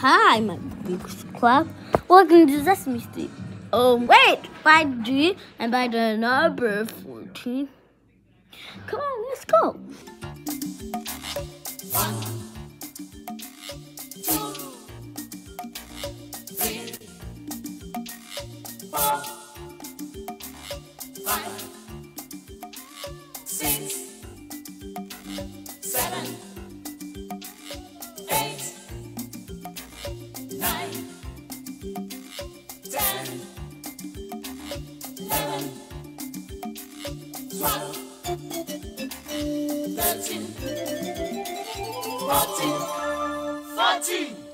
Hi, my big club. Welcome to Sesame Street. Oh, wait, by G and by the number 14. Come on, let's go. Thirteen, fourteen, fourteen.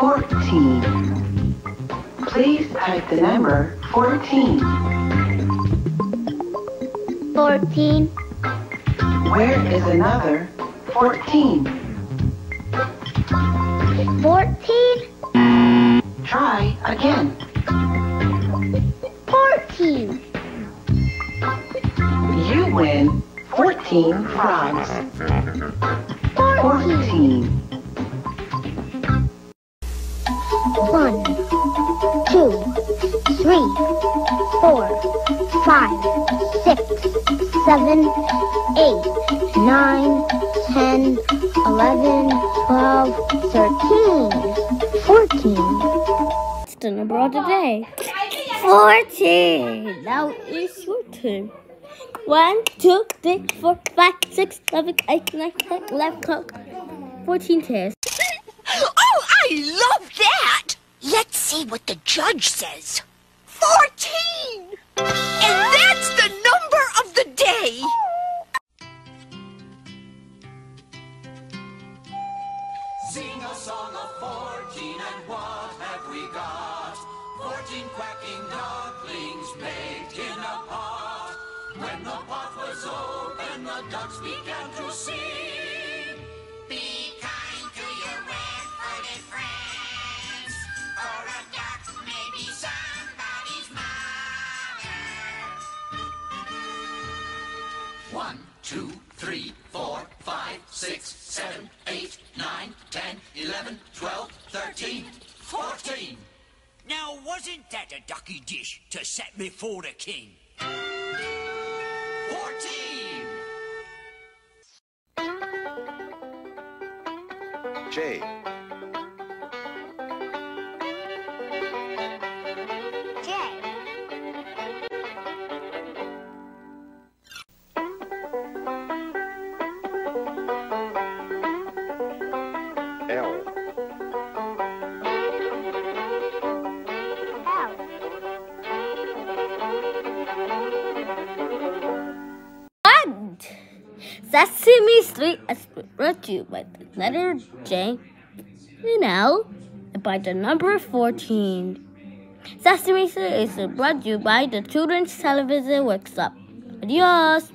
14. Please type the number 14. 14. Where is another 14? 14? Try again. 14. You win 14 frogs. 14. 14. Five, six, seven, eight, nine, ten, eleven, twelve, thirteen, fourteen. It's the number of the day. Fourteen. Now it's your turn. One, two, three, four, five, six, seven, eight, nine, ten, eleven, twelve, fourteen tests. Oh, I love that! Let's see what the judge says. Fourteen quacking ducklings baked in a pot. When the pot was open, the ducks began to sing. Be kind to your red-footed friends, or a duck may be somebody's mother. One, two, three, four, five, six, seven, eight, nine, ten, eleven, twelve, thirteen, fourteen. Now, wasn't that a ducky dish to set before the king? Fourteen! J. Sesame Street is brought to you by the letter J and L and by the number 14. Sesame Street is brought to you by the Children's Television Workshop. Adios.